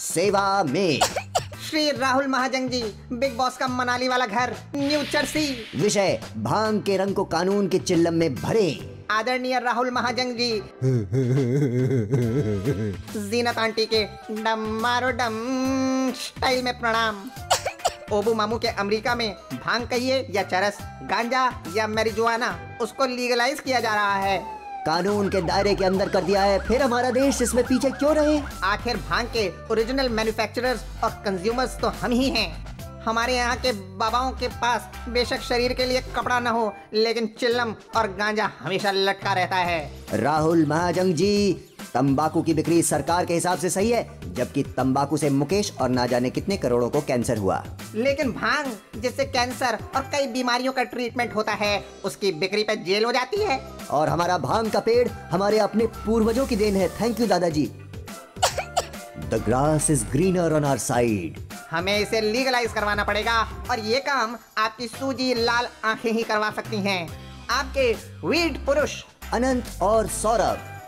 सेवा में। Shri Rahul Mahajan ji Bigg Boss का मनाली वाला घर न्यू जर्सी विषय भाँग के रंग को कानून के चिल्लम में भरे। आदरणीय राहुल महाजन जी। जीनत आंटी के डम मारो डम स्टाइल में प्रणाम। ओबू मामू के अमेरिका में भाँग कहिए या चरस गांजा या मैरिजुआना उसको लीगलाइज किया जा रहा है। कानून के दायरे के अंदर कर दिया है। फिर हमारा देश इसमें पीछे क्यों रहे? आखिर भाँग के ओरिजिनल मैन्युफैक्चरर्स और कंज्यूमर्स तो हम ही हैं। हमारे यहाँ के बाबाओं के पास बेशक शरीर के लिए कपड़ा न हो लेकिन चिल्लम और गांजा हमेशा लटका रहता है। राहुल महाजंग जी तंबाकू की बिक्री सरकार के हिसाब से सही है जबकि तंबाकू से मुकेश और ना जाने कितने करोड़ों को कैंसर हुआ। लेकिन भाँग जिससे कैंसर और कई बीमारियों का ट्रीटमेंट होता है उसकी बिक्री पे जेल हो जाती है। और हमारा भाँग का पेड़ हमारे अपने पूर्वजों की देन है। थैंक यू दादाजी। The grass is greener on our side हमें इसे लीगलाइज करवाना पड़ेगा और ये काम आपकी सूजी लाल आँखें ही करवा सकती हैं। आपके वीड पुरुष। अनंत और सौरभ।